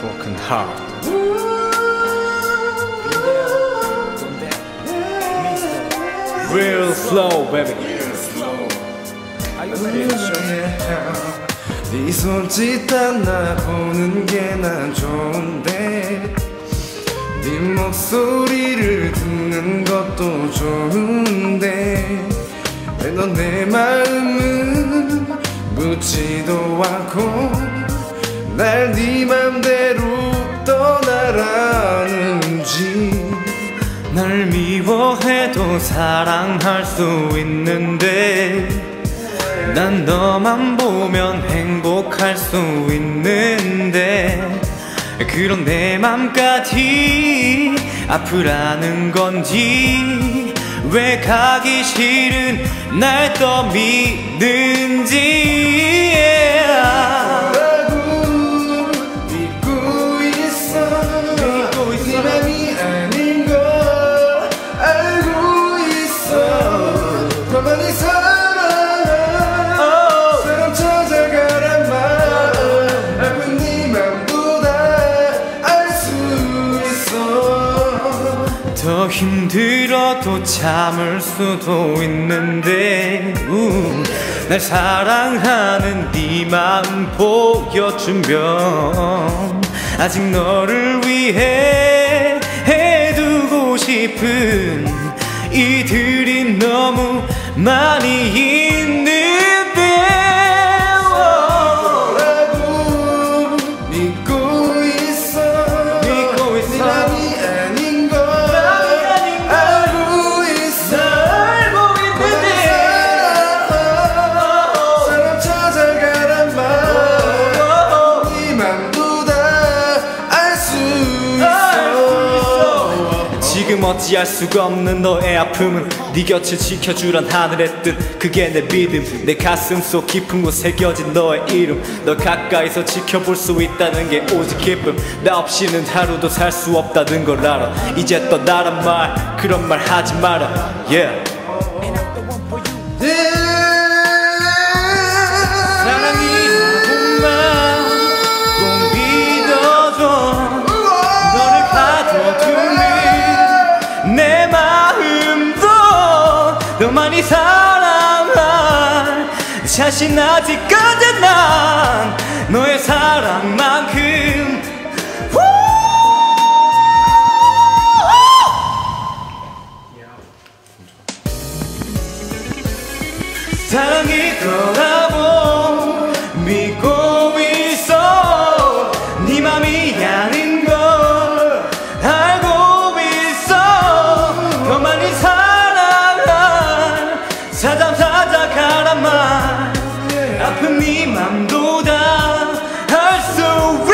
Broken heart Real slow baby? 네 손짓 하나 보는 게 난 좋은데 네 목소리를 듣는 것도 좋은데 왜 넌 내 마음은 묻지도 않고 날 네 맘대로 떠나라는지. 날 미워해도 사랑할 수 있는데 난 너만 보면 행복할 수 있는데 그런 내 맘까지 아프라는 건지 왜 가기 싫은 날또 믿는지 더 힘들어도 참을 수도 있는데 우, 날 사랑하는 네 마음 보여주면 아직 너를 위해 해두고 싶은 이들이 너무 많이 있는 어찌할 수가 없는 너의 아픔은 네 곁을 지켜주란 하늘의 뜻. 그게 내 믿음 내 가슴 속 깊은 곳 새겨진 너의 이름. 너 가까이서 지켜볼 수 있다는 게 오직 기쁨. 나 없이는 하루도 살 수 없다는 걸 알아. 이제 떠나란 말 그런 말 하지 마라. Yeah 너만이 사랑할 자신 아직까지 난 너의 사랑만큼. 사랑이 거라 찾아가란 말 아픈 네 맘도 다 할 수 있